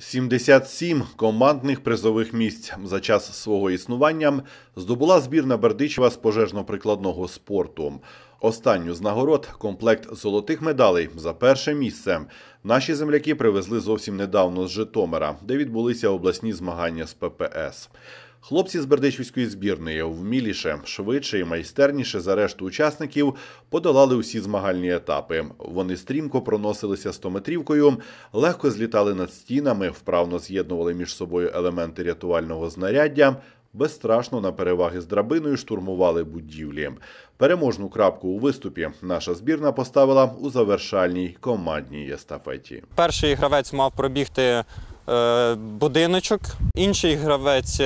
77 командних призових місць за час свого існування здобула збірна Бердичева з пожежно-прикладного спорту. Останню з нагород комплект золотих медалей за перше місце. Наші земляки привезли зовсім недавно з Житомира, де відбулися обласні змагання з ППС. Хлопці з Бердичівської збірної вміліше, швидше і майстерніше за решту учасників подолали усі змагальні етапи. Вони стрімко проносилися стометрівкою, легко злітали над стінами, вправно з'єднували між собою елементи рятувального знаряддя. Безстрашно на переваги з драбиною штурмували будівлі. Переможну крапку у виступі наша збірна поставила у завершальній командній естафеті. Перший гравець мав пробігти будиночок, інший гравець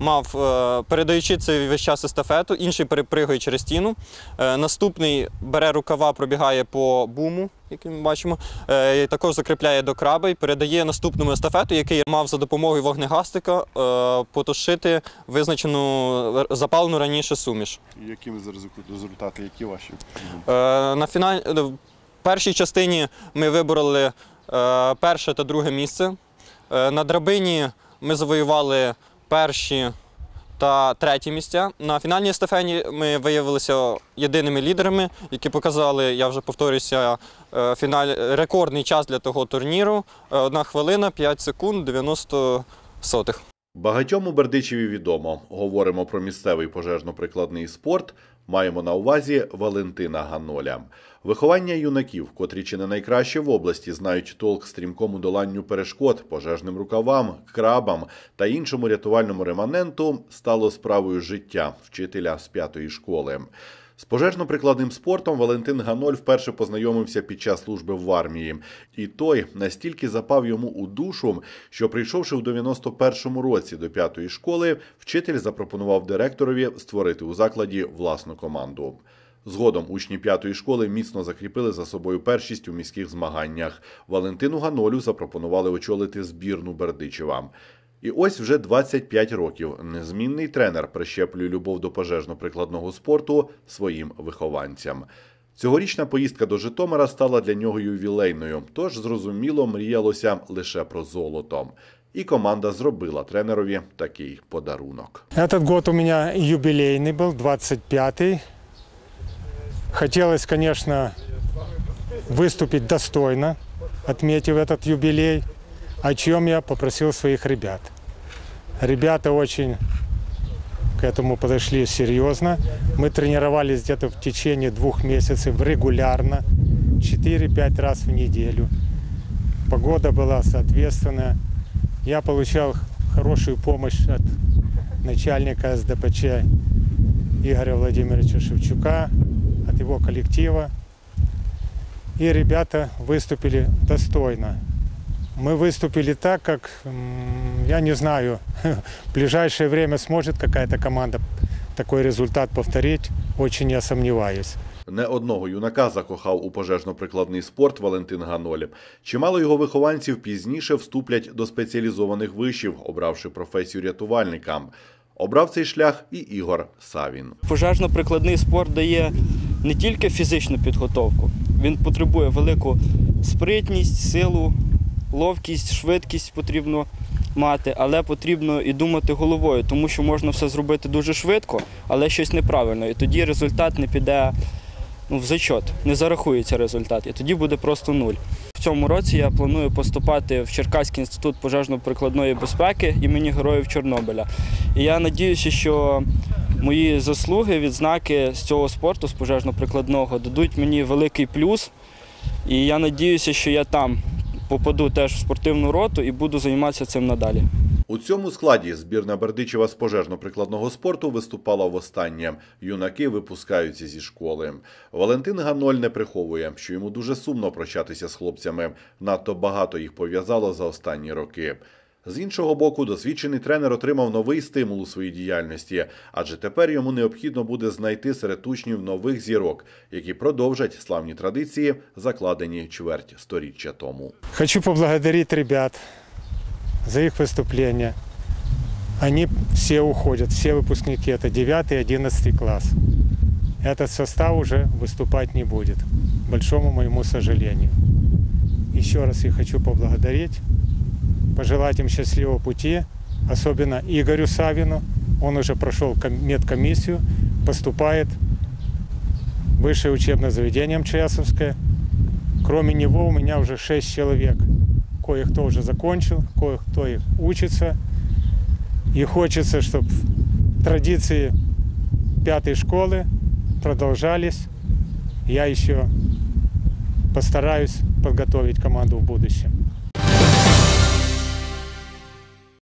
мав, е, передаючи цей весь час естафету, інший перепригує через стіну. Е, наступний бере рукава, пробігає по буму, який ми бачимо, е, також закріпляє до краби і передає наступному естафету, який мав за допомогою вогнегастика е, потушити визначену запалену раніше суміш. Якими результати, які ваші? Е, На фіналь... е, в першій частині ми вибороли е, перше та друге місце. Е, На драбині ми завоювали перші та треті місця. На фінальній естафені ми виявилися єдиними лідерами, які показали, я вже повторюся, е, фіналь... рекордний час для того турніру. Е, Одна хвилина, 5 секунд, 90 сотих. Багатьом у Бердичеві відомо. Говоримо про місцевий пожежно-прикладний спорт. Маємо на увазі Валентина Ганоля. Виховання юнаків, котрі чи не найкраще в області знають толк стрімкому доланню перешкод, пожежним рукавам, крабам та іншому рятувальному реманенту, стало справою життя вчителя з п'ятої школи. З пожежно-прикладним спортом Валентин Ганоль вперше познайомився під час служби в армії. І той настільки запав йому у душу, що, прийшовши в 91-му році до п'ятої школи, вчитель запропонував директорові створити у закладі власну команду. Згодом учні п'ятої школи міцно закріпили за собою першість у міських змаганнях. Валентину Ганолю запропонували очолити збірну Бердичева. І ось вже 25 років незмінний тренер прищеплює любов до пожежно-прикладного спорту своїм вихованцям. Цьогорічна поїздка до Житомира стала для нього ювілейною, тож зрозуміло мріялося лише про золото. І команда зробила тренерові такий подарунок. Этот год у меня юбилейный был, 25-й. Хотелось, конечно, выступить достойно, отметив этот юбилей, О чем я попросил своих ребят. Ребята очень к этому подошли серьезно. Мы тренировались где-то в течение двух месяцев регулярно, 4-5 раз в неделю. Погода была соответственная. Я получал хорошую помощь от начальника СДПЧ Игоря Владимировича Шевчука, от его коллектива. И ребята выступили достойно. Мы выступили так, как, я не знаю, в ближайшее время сможет какая-то команда такой результат повторить, очень я сомневаюсь. Не одного юнака закохав у пожежно-прикладний спорт Валентин Ганоль. Чимало його вихованців пізніше вступлять до спеціалізованих вишів, обравши професію рятувальника. Обрав цей шлях і Ігор Савін. Пожежно-прикладний спорт дає не тільки фізичну підготовку, він потребує велику спритність, силу, ловкість, швидкість потрібно мати, але потрібно і думати головою, тому що можна все зробити дуже швидко, але щось неправильно. І тоді результат не піде ну, в зачот, не зарахується результат, і тоді буде просто нуль. В цьому році я планую поступати в Черкаський інститут пожежно-прикладної безпеки імені Героїв Чорнобиля. І я надіюся, що мої заслуги, відзнаки з цього спорту, з пожежно-прикладного, дадуть мені великий плюс. І я надіюся, що я там попаду теж в спортивну роту і буду займатися цим надалі. У цьому складі збірна Бердичева з пожежно-прикладного спорту виступала востаннє. Юнаки випускаються зі школи. Валентин Ганоль не приховує, що йому дуже сумно прощатися з хлопцями. Надто багато їх пов'язало за останні роки. З іншого боку, досвідчений тренер отримав новий стимул у своїй діяльності, адже тепер йому необхідно буде знайти серед учнів нових зірок, які продовжать славні традиції, закладені чверть сторіччя тому. Хочу поблагодарить ребят за их выступление. Они все уходят, все выпускники, это 9 и 11 класс. Этот состав уже выступать не будет, к большому моему сожалению. Еще раз я хочу поблагодарить, пожелать им счастливого пути, особенно Игорю Савину. Он уже прошел ком- медкомиссию, поступает в высшее учебное заведение МЧСовское. Кроме него у меня уже шесть человек. Кое-кто уже закончил, кое-кто их учится. И хочется, чтобы традиции пятой школы продолжались. Я еще постараюсь подготовить команду в будущем.